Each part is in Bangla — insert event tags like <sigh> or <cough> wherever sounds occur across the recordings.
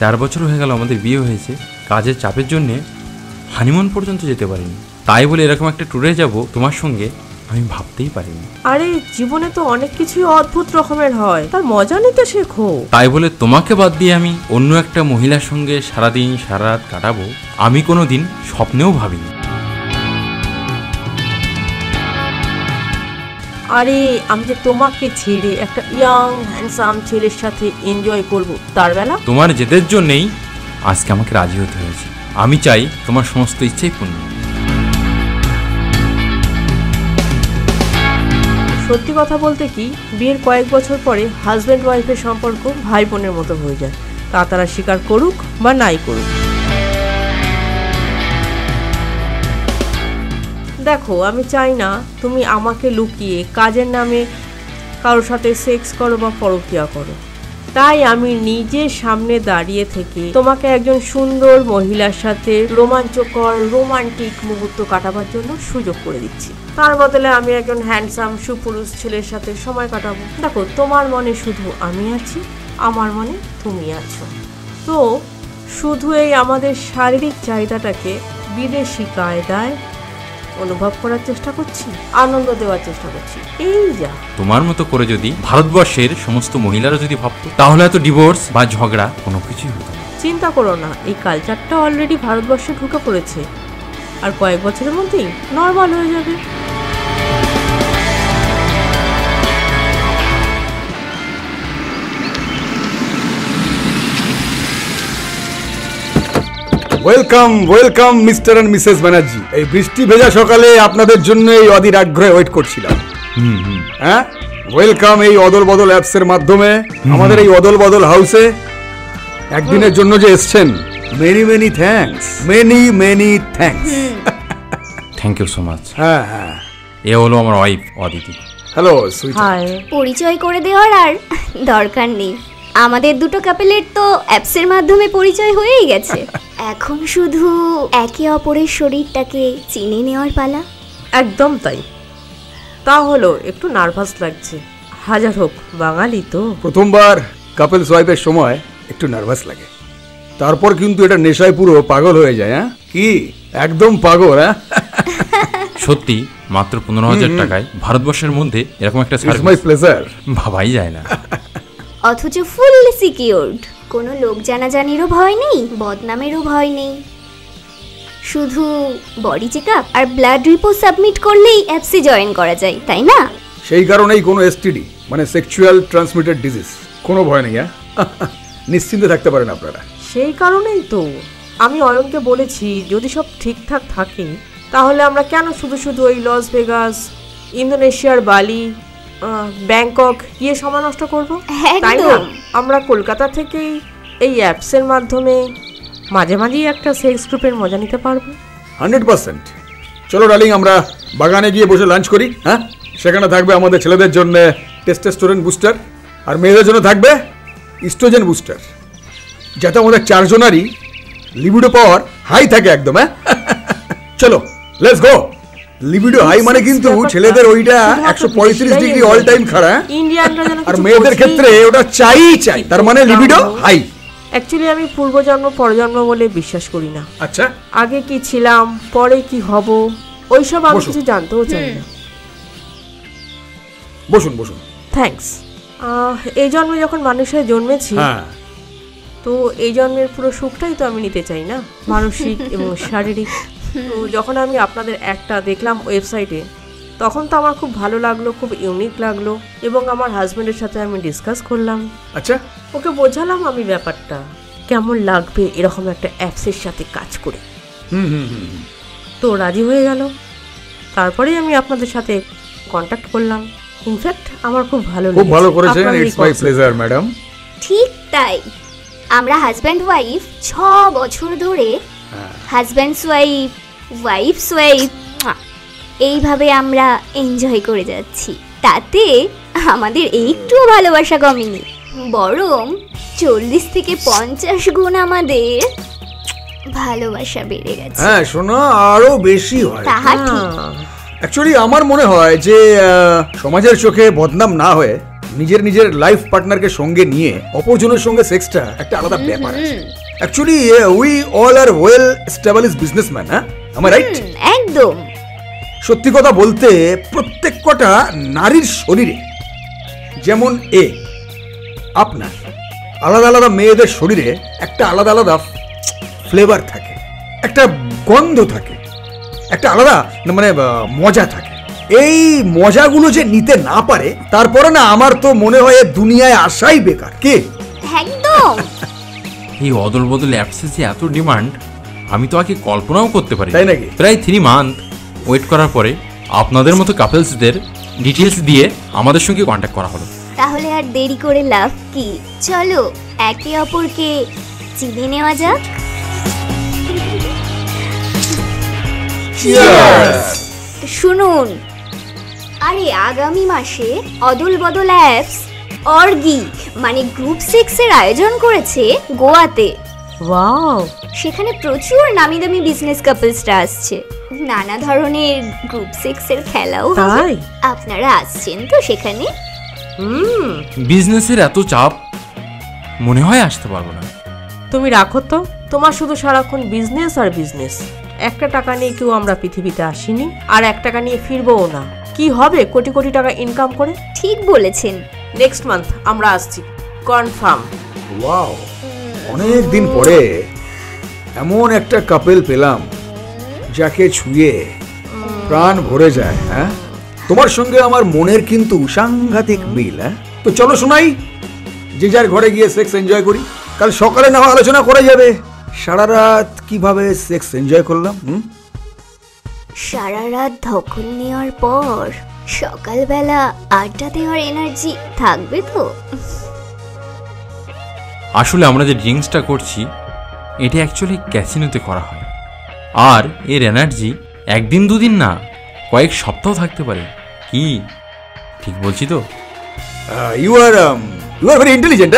চার বছর হয়ে গেল আমাদের বিয়ে হয়েছে। কাজের চাপের জন্যে হানিমুন পর্যন্ত যেতে পারিনি। তাই বলে এরকম একটা ট্যুরে যাব তোমার সঙ্গে আমি ভাবতেই পারিনি। আরে জীবনে তো অনেক কিছুই অদ্ভুত রকমের হয়। তার মজা নিতে শেখো। তাই বলে তোমাকে বাদ দিয়ে আমি অন্য একটা মহিলার সঙ্গে সারাদিন সারা রাত কাটাবো আমি কোনো দিন স্বপ্নেও ভাবিনি। আরে আমি যে তোমাকে ছেড়ে একটা ইয়াং হ্যান্ডসাম ছেলের সাথে এনজয় করব তার বেলা? তোমার জেদের জন্যেই আজকে আমাকে রাজি হতে হয়েছে। আমি চাই তোমার সমস্ত ইচ্ছেই পূর্ণ সত্যি কথা বলতে কি বিয়ের কয়েক বছর পরে হাজব্যান্ড ওয়াইফের সম্পর্ক ভাই বোনের মতো হয়ে যায়। তা তারা স্বীকার করুক বা নাই করুক। দেখো, আমি চাই না তুমি আমাকে লুকিয়ে কাজের নামে কারোর সাথে সেক্স করো বা পরকিয়া করো। তাই আমি নিজের সামনে দাঁড়িয়ে থেকে তোমাকে একজন সুন্দর মহিলার সাথে রোমাঞ্চকর, রোমান্টিক মুহূর্ত কাটাবার জন্য সুযোগ করে দিচ্ছি। তার বদলে আমি একজন হ্যান্ডসাম সুপুরুষ ছেলের সাথে সময় কাটাবো। দেখো, তোমার মনে শুধু আমি আছি, আমার মনে তুমি আছো। তো, শুধু এই আমাদের শারীরিক চাহিদাটাকে বিদেশি কায়দায় অনুভব করার চেষ্টা করছি আনন্দ দেওয়ার চেষ্টা করছি। এই যা। তোমার মতো করে যদি ভারতবর্ষের সমস্ত মহিলারা যদি ভাবতো তাহলে এত ডিভোর্স বা ঝগড়া কোনো কিছুই হতো না। চিন্তা করো না এই কালচারটা অলরেডি ভারতবর্ষে ঢুকে পড়েছে। আর কয়েক বছরের মধ্যেই নর্মাল হয়ে যাবে। Welcome welcome Mr and Mrs Banerjee এই বৃষ্টি ভেজা সকালে আপনাদের জন্য এই অধীর আগ্রহে ওয়েট করছিলাম। হ্যাঁ? ওয়েলকাম এই অদল বদল অ্যাপস এর মাধ্যমে। আমাদের এই অদল বদল হাউসে একদিনের জন্য যে এসছেন many many thanks many many thanks thank you so much হ্যাঁ হ্যাঁ। এ হলো আমার wife Aditi. Hello sweet hi পরিচয় করে দেওয়ার আর দরকার নেই। আমাদের দুটো কাপেলের তো অ্যাপসের মাধ্যমে পরিচয় হয়েই গেছে। এখন শুধু একে অপরের শরীরটাকে চিনে নেওয়ার পালা? একদম তাই। তা হলো একটু নার্ভাস লাগছে। হাজার হোক বাঙালি তো। প্রথমবার কাপেল সোয়াইপের সময় একটু নার্ভাস লাগে। তারপর কিন্তু এটা নেশায় পুরো পাগল হয়ে যায় হ্যাঁ? কি? একদম পাগল হ্যাঁ? <laughs> সত্যি মাত্র পনেরো হাজার টাকায় ভারতবর্ষের মধ্যে এরকম একটা সার্ভিস প্লেজার ভাবাই যায় না। <laughs> অথচ ফুললি সিকিউরড কোনো লোক জানাজানিরও ভয় নেই বদনামেরও ভয় নেই। শুধু বডি চেক আপ আর ব্লাড রিপোর্ট সাবমিট করলেই অ্যাপসে জয়েন করা যায় তাই না? সেই কারণেই কোনো এসটিডি মানে সেক্সুয়াল ট্রান্সমিটেড ডিজিজ কোনো ভয় নেই হ্যাঁ? <laughs> নিশ্চিন্তে থাকতে পারেন আপনারা। সেই কারণেই তো আমি অয়নকে বলেছি যদি সব ঠিকঠাক থাকে তাহলে আমরা কেন শুধু শুধু ওই লস ভেগাস ইন্দোনেশিয়ার বালি ব্যাংকক গিয়ে সময় নষ্ট করব? তাই না? আমরা কলকাতা থেকেই এই অ্যাপসের মাধ্যমে মাঝে মাঝেই একটা সেক্স গ্রুপের মজা নিতে পারব। Hundred percent. চলো ডার্লিং আমরা বাগানে গিয়ে বসে লাঞ্চ করি হ্যাঁ? সেখানে থাকবে আমাদের ছেলেদের জন্য টেস্টোস্টেরন বুস্টার আর মেয়েদের জন্য থাকবে ইস্ট্রোজেন বুস্টার। যাতে আমাদের চারজনারই লিবিডো পাওয়ার হাই থাকে একদম হ্যাঁ? <laughs> চলো লেটস গো লিবিডো হাই মানে কিন্তু ছেলেদের ওইটা একশো পঁয়ত্রিশ ডিগ্রি অল টাইম খাড়া হ্যাঁ? আর কিছু মেয়েদের ক্ষেত্রে ওটা চাই চাই। তার মানে লিবিডো হাই অ্যাকচুয়ালি আমি পূর্বজন্ম পরজন্ম বলে বিশ্বাস করি না। আচ্ছা। আগে কি ছিলাম পরে কি হব ওইসব আমি কিছু জানতেও চাই না। বসুন বসুন। থ্যাঙ্কস এই জন্মে যখন মানুষ হয়ে জন্মেছি হ্যাঁ। তো এই জন্মের পুরো সুখটাই তো আমি নিতে চাই না। মানসিক এবং শারীরিক। তো যখন আমি আপনাদের একটা দেখলাম ওয়েবসাইটে তখন তো আমার খুব ভালো লাগল খুব ইউনিক লাগল এবং আমার হাজব্যান্ডের সাথে আমি ডিসকাস করলাম। আচ্ছা। ওকে বোঝালাম আমি ব্যাপারটা কেমন লাগবে এরকম একটা অ্যাপসের সাথে কাজ করে। হুম হুম হুম তো রাজি হয়ে গেল। তারপরেই আমি আপনাদের সাথে কন্ট্যাক্ট করলাম। ইনফ্যাক্ট আমার খুব ভালো খুব ভালো করেছেন ইটস মাই প্লেজার ম্যাডাম ঠিক তাই। আমরা হাজব্যান্ড ওয়াইফ ছ বছর ধরে হাজব্যান্ড ওয়াইফ ওয়াইফ ওয়াইফ এইভাবে আমরা এনজয় করে যাচ্ছি। তাতে আমাদের একটুও ভালোবাসা কমেনি বরং চল্লিশ থেকে পঞ্চাশ গুণ আমাদের ভালোবাসা বেড়ে গেছে। হ্যাঁ শোনো আরও বেশি হয়। তাহা ঠিক। অ্যাকচুয়ালি আমার মনে হয় যে সমাজের চোখে বদনাম না হয়ে নিজের নিজের লাইফ পার্টনারকে সঙ্গে নিয়ে অপরজনের সঙ্গে সেক্সটা একটা আলাদা ব্যাপার আছে। Actually we all are well establish businessman হ্যাঁ আমার রাইট একদম। সত্যি কথা বলতে প্রত্যেক কটা নারীর শরীরে যেমন এ আপনার আলাদা আলাদা মেয়েদের শরীরে একটা আলাদা আলাদা ফ্লেভার থাকে একটা গন্ধ থাকে একটা আলাদা মানে মজা থাকে। এই মজাগুলো যে নিতে না পারে তারপরে না আমার তো মনে হয় দুনিয়ায় আসাই বেকার। কে? একদম। এই অদল বদল অ্যাপসে যে এত ডিমান্ড আমি তো আগে কল্পনাও করতে পারি তাই নাকি? প্রায় থ্রি মান্থ ওয়েট করার পরে আপনাদের মতো কাপলসদের ডিটেলস দিয়ে আমাদের সঙ্গে কন্ট্যাক্ট করা হলো। তাহলে আর দেরি করে লাভ কি? চলো একে অপরকে চিনে নেওয়া যাক। শুনুন আরে আগামী মাসে অদল বদল অ্যাপস অর্গি মানে গ্রুপ সিক্স এর আয়োজন করেছে গোয়াতে। ওয়াও। সেখানে প্রচুর নামি দামি বিজনেস কাপলসরা আসছে। নানা ধরনের গ্রুপ সিক্স এর খেলাও হবে। তাই? আপনারা আসছেন তো সেখানে? হুম। বিজনেসের এত চাপ মনে হয় আসতে পারব না। তুমি রাখো তো। তোমার শুধু সারাক্ষণ বিজনেস আর বিজনেস একটা টাকা নিয়ে কেউ আমরা পৃথিবীতে আসিনি আর এক টাকা নিয়ে ফিরবও না। কি হবে? কোটি কোটি টাকা ইনকাম করে? ঠিক বলেছেন। নেক্সট মান্থ আমরা আসছি। কনফার্ম ওয়াও অনেক দিন পরে এমন একটা কাপেল পেলাম যাকে ছুঁয়ে প্রাণ ভরে যায় হ্যাঁ? তোমার সঙ্গে আমার মনের কিন্তু সাংঘাতিক মিল হ্যাঁ? তো চলো শোনাই যে যার ঘরে গিয়ে সেক্স এনজয় করি। কাল সকালে না আলোচনা করা যাবে। সারা রাত কীভাবে সেক্স এনজয় করলাম হুম? সারা রাত ধকল নেওয়ার পর সকালবেলা আড্ডা দেওয়ার এনার্জি থাকবে তো? আসলে আমরা যে ড্রিঙ্কসটা করছি এটা অ্যাকচুয়ালি ক্যাসিনোতে করা হয়। আর এর এনার্জি একদিন দুদিন না কয়েক সপ্তাহ থাকতে পারে। কি? ঠিক বলছি তো? You are you are very intelligent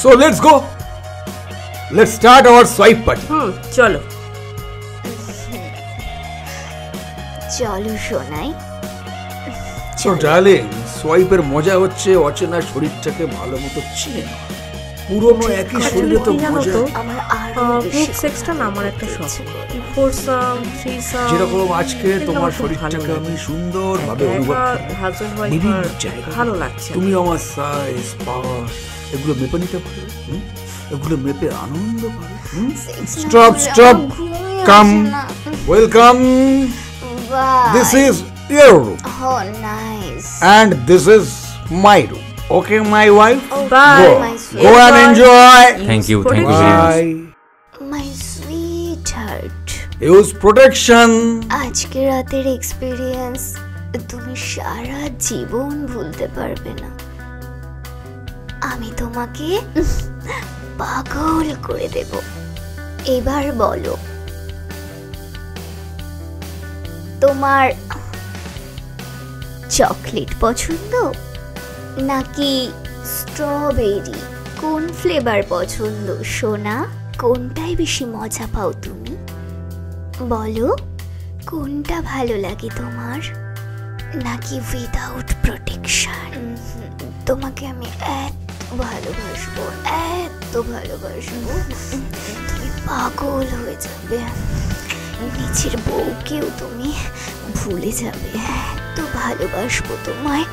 so let's go let's start our swipe party চলো। চলো শোনাই সো ডার্লিং সোয়াইপের মজা হচ্ছে অচেনা শরীরটাকে ভালো মতো চিনে। পুরনো একই শরীরে তো মজা আমার আরও গ্রুপ সেক্সটা না আমার একটা শখ। ফোরসাম থ্রিসাম যেরকম আজকে তোমার শরীরটাকে আমি সুন্দরভাবে অনুভব। ভালো লাগছে তুমি আমার সাইজ পাওয়ার এগুলো মেপে নিতে পারো হুম? এগুলো মেপে আনন্দ পাবে stop stop come welcome this is your room Oh, nice. and this is my room. Okay, my wife? Bye Go, my go and enjoy. Thank you very much Bye. My sweetheart. Use protection. আজকে রাতের এক্সপিরিয়েন্স তুমি সারা জীবন ভুলতে পারবে না আমি তোমাকে পাগল করে দেব এবার বলো তোমার চকলেট পছন্দ? নাকি স্ট্রবেরি কোন ফ্লেভার পছন্দ? সোনা কোনটায় বেশি মজা পাও তুমি? বলো, কোনটা ভালো লাগে তোমার? নাকি উইদাউট প্রোটেকশন তোমাকে আমি এত ভালোবাসবো এত ভালোবাসবো। তুমি পাগল হয়ে যাবে। নিজের বউকেও তুমি ভুলে যাবে। এত ভালোবাসবো তোমায়।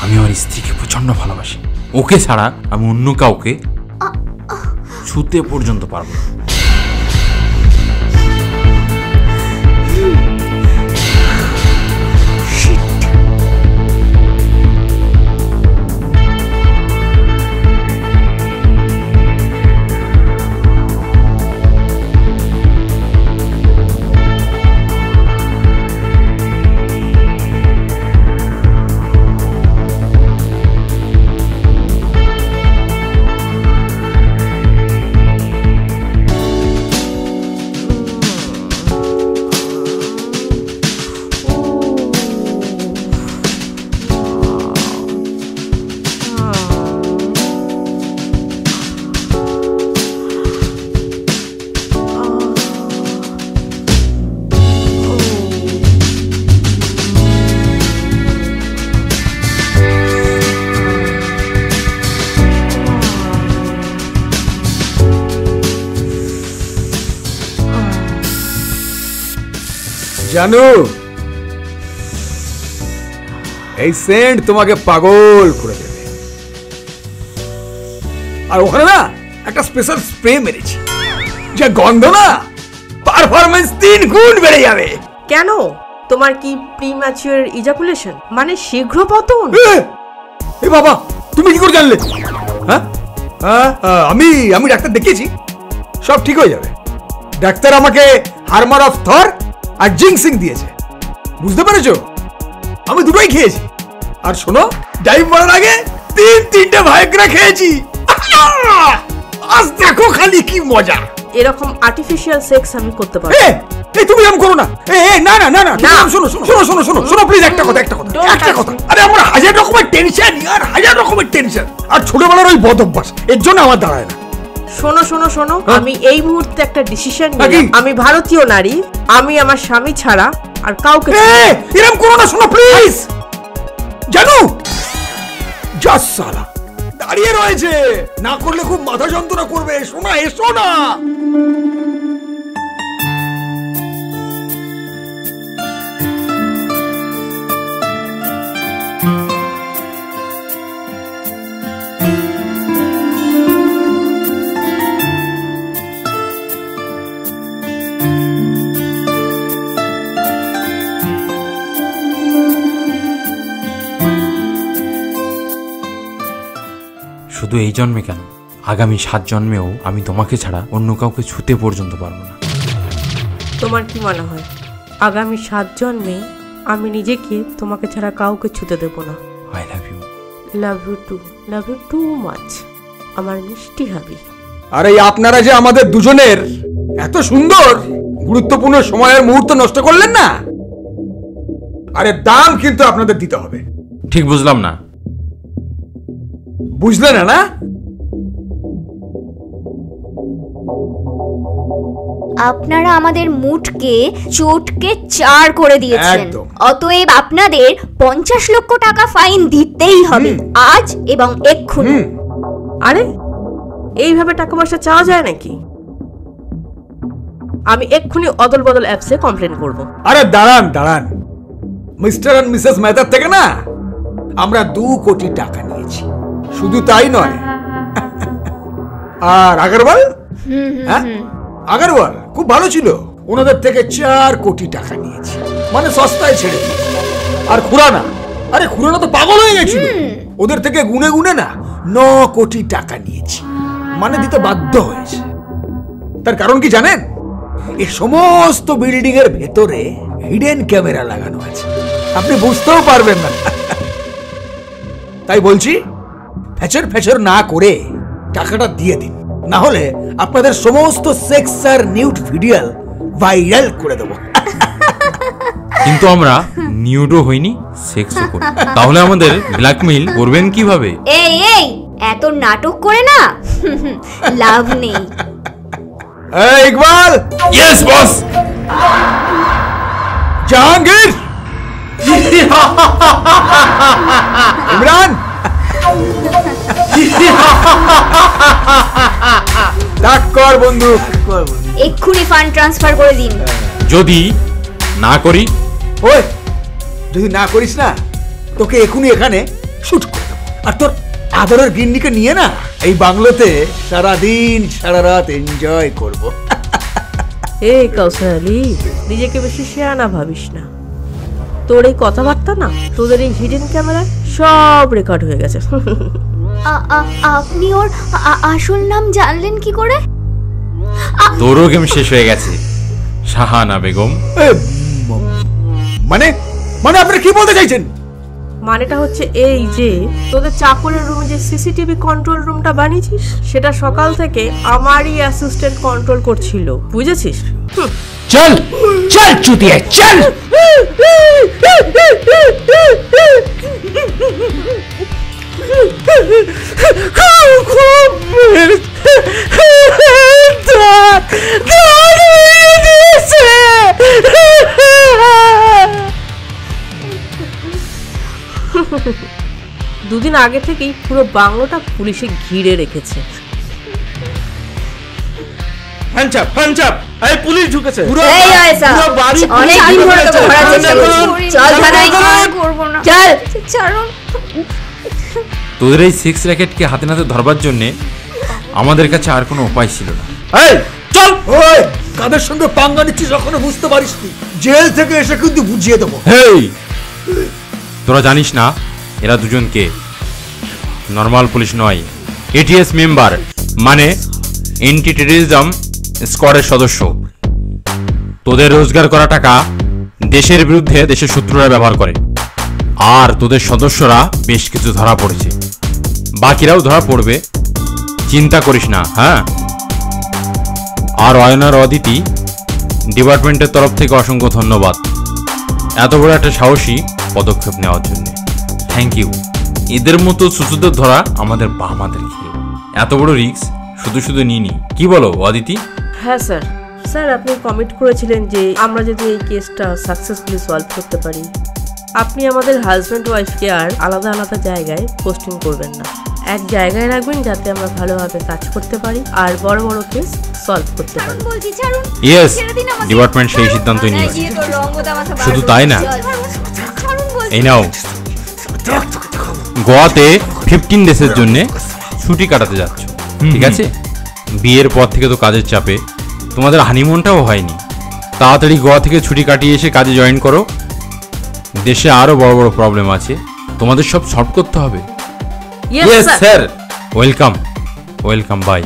আমি আমার স্ত্রীকে প্রচণ্ড ভালোবাসি। ওকে ছাড়া আমি অন্য কাউকে ছুতে পর্যন্ত পারব না। জানু? এই সেন্ট তোমাকে পাগল করে দেবে। আর ওখানে না একটা স্পেশাল স্প্রে মেরেছি। যে গন্ধ না পারফরমেন্স তিন গুণ বেড়ে যাবে। কেন? তোমার কি প্রিম্যাচিওর ইজাকুলেশন মানে শীঘ্র পতন? এ! বাবা তুমি কি করে জানলে? হ্যাঁ? হ্যাঁ, হ্যাঁ, আমি আমি ডাক্তার দেখিয়েছি। সব ঠিক হয়ে যাবে। ডাক্তার আমাকে হারমার অফ থর আর জিংসিং দিয়েছে। বুঝতে পেরেছ? আমি দুটোই খেয়েছি। আর শোনো ডাইভ মারার আগে তিন তিনটে ভাইগ্রা খেয়েছি। আজ দেখো খালি কি মজা। এরকম আর্টিফিশিয়াল সেক্স আমি করতে পারি এই তুমি এরকম করো না। এ এ না না না না না। শোনো শোনো শোনো শোনো শোনো শোনো প্লিজ একটা কথা একটা কথা একটা কথা। আরে আমার হাজার রকমের টেনশন আর হাজার রকমের টেনশন আর ছোটবেলার ওই বদ অভ্যাস এর জন্য আমার দাঁড়ায় না। শোনো শোনো শোনো আমি এই মুহূর্তে একটা ডিসিশন? নিলাম। আমি ভারতীয় নারী আমি আমার স্বামী ছাড়া আর কাউকে এরকম করো না শোনো প্লিজ জানো! জাস সালা দাঁড়িয়ে রয়েছে। না করলে খুব মাথা যন্ত্রণা করবে। শোনা এসো না। শুধু এই জন্মে কেন? আগামী সাত জন্মেও আমি তোমাকে ছাড়া অন্য কাউকে ছুতে পর্যন্ত পারব না। তোমার কি মনে হয়? আগামী সাত জন্মে আমি নিজেকে তোমাকে ছাড়া কাউকে ছুতে দেব না? I love you love you too love you too much আমার মিষ্টি হাবি। আর এই আপনারা যে আমাদের দুজনের এত সুন্দর গুরুত্বপূর্ণ সময়ের মুহূর্ত নষ্ট করলেন না? আরে দাম কিন্তু আপনাদের দিতে হবে। ঠিক বুঝলাম না। বুঝলে না না? আপনারা আমাদের মুটকে চোটকে চার করে দিয়েছেন। একদম। অতএব আপনাদের পঞ্চাশ লক্ষ টাকা ফাইন দিতেই হবে। আজ এবং এক্ষুনি। হুম। আরে এইভাবে টাকা পয়সা চাওয়া যায় নাকি? আমি এক্ষুনি অদল বদল অ্যাপসে কমপ্লেন করব। আরে দাঁড়ান দাঁড়ান। মিস্টার অ্যান্ড মিসেস মেহতার থেকে না আমরা দু কোটি টাকা নিয়েছি। শুধু তাই নয়। আর আগরওয়াল? হ্যাঁ? আগরওয়াল খুব ভালো ছিল। ওনাদের থেকে চার কোটি টাকা নিয়েছে। মানে সস্তায় ছেড়ে আর খুরানা? আরে খুরানা তো পাগল হয়ে গেছিল। ওদের থেকে গুনে গুনে না ন কোটি টাকা নিয়েছি। মানে দিতে বাধ্য হয়েছে। তার কারণ কি জানেন? এই সমস্ত বিল্ডিং এর ভেতরে হিডেন ক্যামেরা লাগানো আছে। আপনি বুঝতেও পারবেন না। তাই বলছি ফ্যাচর ফ্যাচর না করে টাকাটা দিয়ে দিন। না হলে আপনাদের সমস্ত সেক্স আর নিউড ভিডিও ভাইরাল করে দেবো। কিন্তু আমরা নিউডও হইনি সেক্সও করি। তাহলে আমাদের ব্ল্যাকমেইল করবেন কীভাবে? এই এই এত নাটক করে না? লাভ নেই। এই Iqbal! Yes boss Jahangir! <laughs> Imran! ডাক কর বন্ধু। এক্ষুনি ফান্ড ট্রান্সফার করে দিন। যদি না করি? ওই যদি না করিস না তোকে এখনই এখানে শুট করে দেবো। আর তোর আদরের গিন্নিকে নিয়ে না এই বাংলোতে সারাদিন সারা রাত এনজয় করব। এই আলী নিজেকে বেশি শেয়ানা ভাবিস না। তোর এই কথাবার্তা না তোদের এই হিডেন ক্যামেরায় সব রেকর্ড হয়ে গেছে। আপনি ওর আসল নাম জানলেন কি করে? তোরও গেম শেষ হয়ে গেছে শাহানা বেগম। মানে মানে আপনি কি বলতে চাইছেন? মানেটা হচ্ছে এই যে তোদের চাকরের রুমে যে সিসিটিভি কন্ট্রোল রুমটা বানিয়েছিস সেটা সকাল থেকে আমারই অ্যাসিস্ট্যান্ট কন্ট্রোল করছিল। বুঝেছিস। চল চল চুতিয়া চল! দুদিন আগে থেকেই পুরো বাংলোটা পুলিশে ঘিরে রেখেছে। হ্যান্ডচাপ হ্যান্ডচাপ এই পুলিশ ঢুকেছে। পুরো পুরো বাড়ি অনেক দিন ধরে ঢুকেছে। ঘোরার চেষ্টা করছি। চল সামনে থানায়। না। চল। ছাড়ুন তোদের এই সিক্স র্যাকেটকে হাতে নাতে ধরবার জন্যে আমাদের কাছে আর কোনো উপায় ছিল না। এই চল! ওই কাদের সঙ্গে পাঙ্গা নিচ্ছিস এখনও বুঝতে পারিস জেল থেকে এসে কিন্তু বুঝিয়ে দেবো। হেই! তোরা জানিস না এরা দুজনকে। নর্মাল পুলিশ নয়। এটিএস মেম্বার মানে এন্টি টেরিজম স্কোয়াডের সদস্য। তোদের রোজগার করা টাকা দেশের বিরুদ্ধে দেশের শত্রুরা ব্যবহার করে। আর তোদের সদস্যরা বেশ কিছু ধরা পড়েছে। বাকিরাও ধরা পড়বে। চিন্তা করিস না হ্যাঁ? আর অয়নার অদিতি ডিপার্টমেন্টের তরফ থেকে অসংখ্য ধন্যবাদ। এত বড় একটা সাহসী পদক্ষেপ নেওয়ার জন্য। থ্যাংক ইউ এদের মতো সুসুদের ধরা আমাদের বা আমাদের খেয়ে। এত বড় রিস্ক শুধু শুধু নিইনি। কি বলো অদিতি হ্যাঁ স্যার। স্যার আপনি কমিট করেছিলেন যে আমরা যদি এই কেসটা সাকসেসফুলি সলভ করতে পারি। আপনি আমাদের হাজব্যান্ড ওয়াইফকে আর আলাদা আলাদা জায়গায় পোস্টিং করবেন না। এক জায়গায় রাখবেন যাতে আমরা ভালোভাবে কাজ করতে পারি আর বড় বড় কেস সলভ করতে পারি। ইয়েস। ডিপার্টমেন্ট সেই সিদ্ধান্তই নিয়েছে। শুধু তাই না। এই নাও। গোয়াতে ফিফটিন ডেসের জন্য ছুটি কাটাতে যাচ্ছ ঠিক আছে? বিয়ের পর থেকে তো কাজের চাপে। তোমাদের হানিমুনটাও হয়নি। তাড়াতাড়ি গোয়া থেকে ছুটি কাটিয়ে এসে কাজে জয়েন করো। দেশে আরও বড় বড় প্রবলেম আছে। তোমাদের সব সলভ করতে হবে। Yes sir welcome welcome bye